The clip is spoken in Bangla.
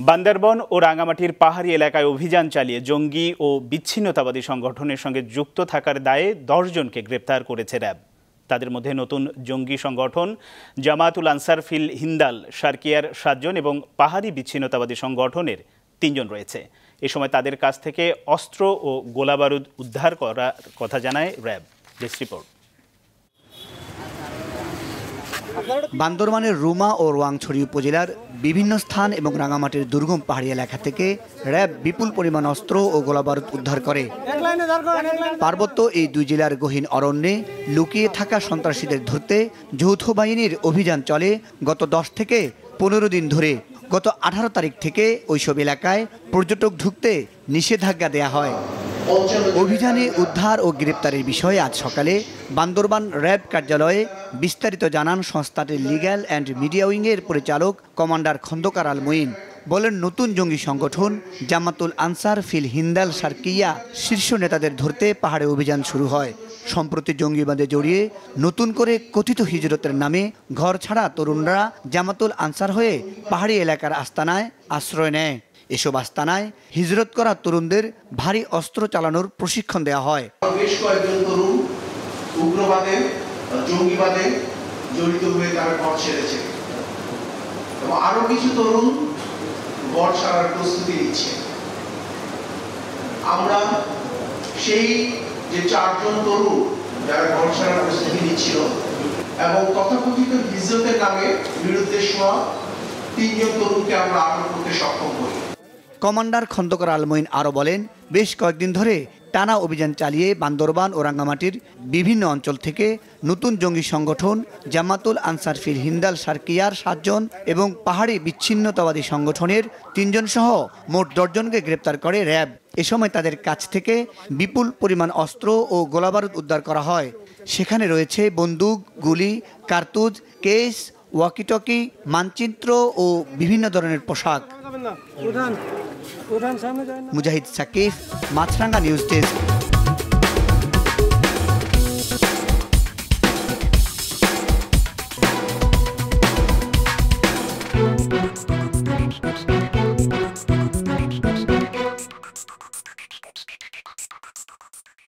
বান্দরবন ও রাঙামাটির পাহাড়ি এলাকায় অভিযান চালিয়ে জঙ্গি ও বিচ্ছিন্নতাবাদী সংগঠনের সঙ্গে যুক্ত থাকার দায়ে দশজনকে গ্রেপ্তার করেছে র্যাব। তাদের মধ্যে নতুন জঙ্গি সংগঠন জামাতুল আনসার ফিল হিন্দাল সার্কিয়ার সাতজন এবং পাহাড়ি বিচ্ছিন্নতাবাদী সংগঠনের তিনজন রয়েছে। এ সময় তাদের কাছ থেকে অস্ত্র ও গোলাবারুদ উদ্ধার করার কথা জানায় র্যাব। রিপোর্ট। বান্দরবানের রুমা ও রোয়াংছড়ি উপজেলার বিভিন্ন স্থান এবং রাঙামাটির দুর্গম পাহাড়ি এলাকা থেকে র্যাব বিপুল পরিমাণ অস্ত্র ও গোলাবারুদ উদ্ধার করে। পার্বত্য এই দুই জেলার গহীন অরণ্যে লুকিয়ে থাকা সন্ত্রাসীদের ধরতে যৌথ বাহিনীর অভিযান চলে গত দশ থেকে পনেরো দিন ধরে। গত আঠারো তারিখ থেকে ওইসব এলাকায় পর্যটক ঢুকতে নিষেধাজ্ঞা দেয়া হয়। অভিযানে উদ্ধার ও গ্রেপ্তারের বিষয়ে আজ সকালে বান্দরবান র্যাব কার্যালয়ে বিস্তারিত জানান সংস্থাটির লিগ্যাল অ্যান্ড মিডিয়া উইংয়ের পরিচালক কমান্ডার খন্দকার আল মঈন। বলেন, নতুন জঙ্গি সংগঠন জামাতুল আনসার ফিল হিন্দাল সার্কিয়া শীর্ষ নেতাদের ধরতে পাহাড়ে অভিযান শুরু হয়। সম্প্রতি জঙ্গিবাদে জড়িয়ে নতুন করে কথিত হিজরতের নামে ঘর ছাড়া তরুণরা জামাতুল আনসার হয়ে পাহাড়ি এলাকার আস্তানায় আশ্রয় নেয়। এসব আস্তানায় হিজরত করা তরুণদের ভারী অস্ত্র চালানোর প্রশিক্ষণ দেওয়া হয়। বেশ কয়েকজন তরুণ উগ্রবাদে, জঙ্গিবাদে জড়িত হয়ে তারা ঘর ছেড়েছে। এবং আরও কিছু তরুণ ঘর ছাড়ার প্রস্তুতি নিচ্ছে। আমরা সেই যে চারজন তরুণ যারা ঘর ছাড়ার প্রস্তুতি নিচ্ছিল এবং তথাকথিত হিজরতের নামে বিরুদ্ধে শোয়া তিনজন তরুণকে আমরা আটক করতে সক্ষম হই কমান্ডার খন্দকার আলমইন আরও বলেন, বেশ কয়েকদিন ধরে টানা অভিযান চালিয়ে বান্দরবান ও রাঙ্গামাটির বিভিন্ন অঞ্চল থেকে নতুন জঙ্গি সংগঠন জামাতুল আনসার ফিল হিন্দাল সার্কিয়ার সাতজন এবং পাহাড়ি বিচ্ছিন্নতাবাদী সংগঠনের তিনজন সহ মোট দশজনকে গ্রেপ্তার করে র্যাব। এ সময় তাদের কাছ থেকে বিপুল পরিমাণ অস্ত্র ও গোলাবারুদ উদ্ধার করা হয়। সেখানে রয়েছে বন্দুক, গুলি, কার্তুজ, কেস, ওয়াকিটকি, মানচিত্র ও বিভিন্ন ধরনের পোশাক। मुजाहिद सकीफ माथरंगा न्यूज़ डेस्क